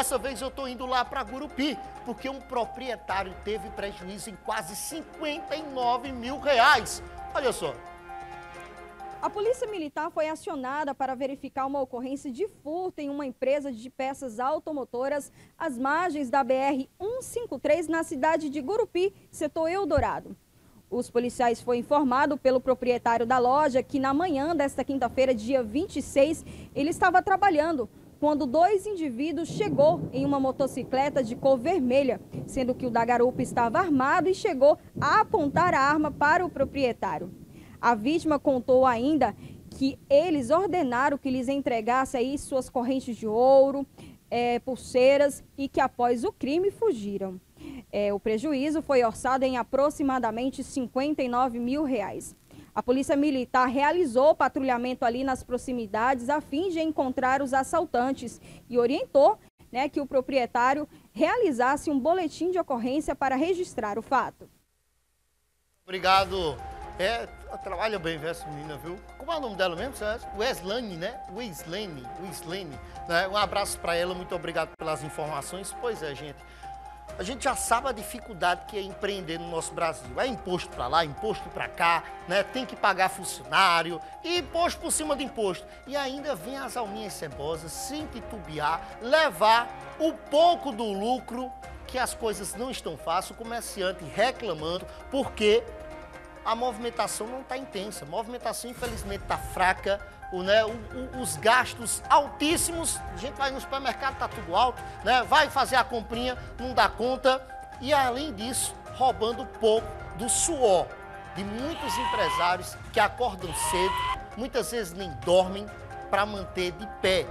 Dessa vez eu estou indo lá para Gurupi, porque um proprietário teve prejuízo em quase 59 mil reais. Olha só. A Polícia Militar foi acionada para verificar uma ocorrência de furto em uma empresa de peças automotoras às margens da BR-153 na cidade de Gurupi, setor Eldorado. Os policiais foi informado pelo proprietário da loja que na manhã desta quinta-feira, dia 26, ele estava trabalhando quando dois indivíduos chegou em uma motocicleta de cor vermelha, sendo que o da garupa estava armado e chegou a apontar a arma para o proprietário. A vítima contou ainda que eles ordenaram que lhes entregasse aí suas correntes de ouro, é, pulseiras e que após o crime fugiram. É, o prejuízo foi orçado em aproximadamente 59 mil reais. A Polícia Militar realizou patrulhamento ali nas proximidades a fim de encontrar os assaltantes e orientou né, que o proprietário realizasse um boletim de ocorrência para registrar o fato. Obrigado. É, trabalha bem, viu, essa menina, viu? Como é o nome dela mesmo? Weslane, né? Weslane, Weslane. Né? Um abraço para ela, muito obrigado pelas informações. Pois é, gente. A gente já sabe a dificuldade que é empreender no nosso Brasil. É imposto para lá, imposto para cá, né? Tem que pagar funcionário, e imposto por cima de imposto. E ainda vem as alminhas cebosas, sem titubear, levar o pouco do lucro que as coisas não estão fáceis, o comerciante reclamando, porque a movimentação não está intensa. A movimentação, infelizmente, está fraca. O, né, o, o, os gastos altíssimos. A gente vai no supermercado, está tudo alto. Né, vai fazer a comprinha, não dá conta. E, além disso, roubando pouco do suor de muitos empresários que acordam cedo, muitas vezes nem dormem, para manter de pé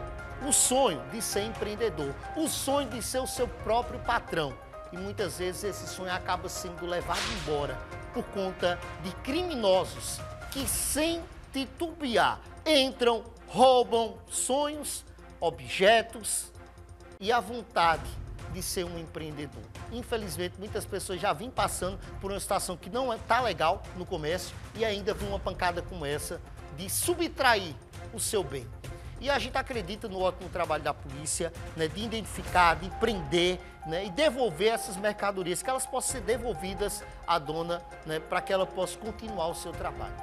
o sonho de ser empreendedor, o sonho de ser o seu próprio patrão. E muitas vezes esse sonho acaba sendo levado embora por conta de criminosos que, sem titubear, entram, roubam sonhos, objetos e a vontade de ser um empreendedor. Infelizmente, muitas pessoas já vêm passando por uma situação que não está é, legal no comércio e ainda vem uma pancada como essa de subtrair o seu bem. E a gente acredita no ótimo trabalho da polícia, né, de identificar, de prender né, e devolver essas mercadorias, que elas possam ser devolvidas à dona, né, para que ela possa continuar o seu trabalho.